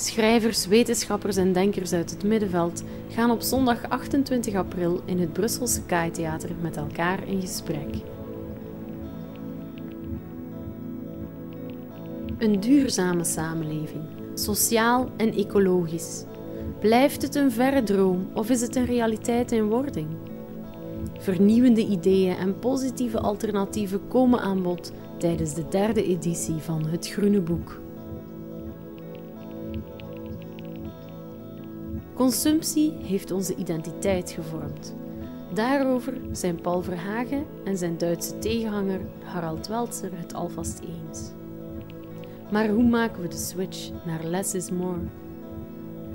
Schrijvers, wetenschappers en denkers uit het middenveld gaan op zondag 28 april in het Brusselse Kaaitheater met elkaar in gesprek. Een duurzame samenleving, sociaal en ecologisch. Blijft het een verre droom of is het een realiteit in wording? Vernieuwende ideeën en positieve alternatieven komen aan bod tijdens de derde editie van Het Groene Boek. Consumptie heeft onze identiteit gevormd. Daarover zijn Paul Verhagen en zijn Duitse tegenhanger Harald Welzer het alvast eens. Maar hoe maken we de switch naar less is more?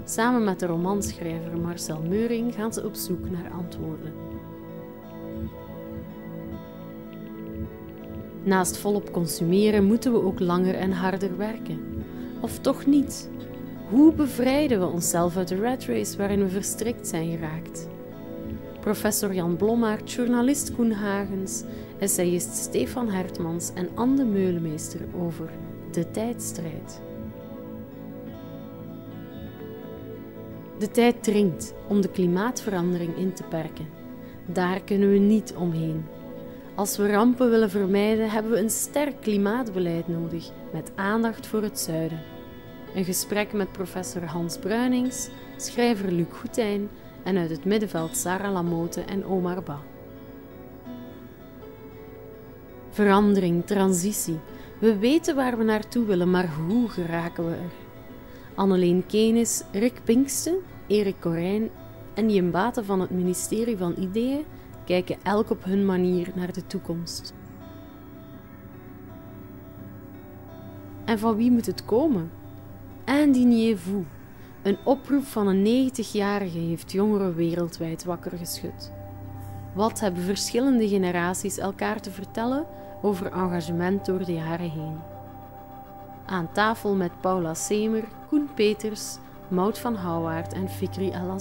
Samen met de romanschrijver Marcel Meuring gaan ze op zoek naar antwoorden. Naast volop consumeren moeten we ook langer en harder werken. Of toch niet? Hoe bevrijden we onszelf uit de rat race waarin we verstrikt zijn geraakt? Professor Jan Blommaert, journalist Koen Hagens, essayist Stefan Hertmans en Anne Meulemeester over de tijdstrijd. De tijd dringt om de klimaatverandering in te perken. Daar kunnen we niet omheen. Als we rampen willen vermijden, hebben we een sterk klimaatbeleid nodig met aandacht voor het zuiden. Een gesprek met professor Hans Bruinings, schrijver Luc Goetijn en uit het middenveld Sarah Lamote en Omar Ba. Verandering, transitie. We weten waar we naartoe willen, maar hoe geraken we er? Anneleen Kenis, Rick Pinksten, Erik Corijn en Jim Baten van het ministerie van Ideeën kijken elk op hun manier naar de toekomst. En van wie moet het komen? Indignez-vous. Een oproep van een 90-jarige heeft jongeren wereldwijd wakker geschud. Wat hebben verschillende generaties elkaar te vertellen over engagement door de jaren heen? Aan tafel met Paula Semer, Koen Peters, Maud van Houwaard en Fikri El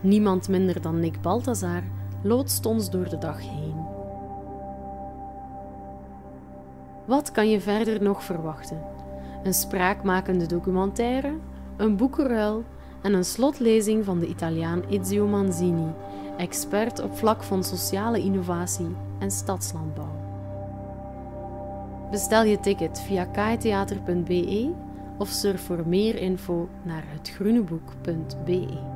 Niemand minder dan Nick Balthazar loodst ons door de dag heen. Wat kan je verder nog verwachten? Een spraakmakende documentaire, een boekenruil en een slotlezing van de Italiaan Ezio Manzini, expert op vlak van sociale innovatie en stadslandbouw. Bestel je ticket via kaitheater.be of surf voor meer info naar hetgroeneboek.be.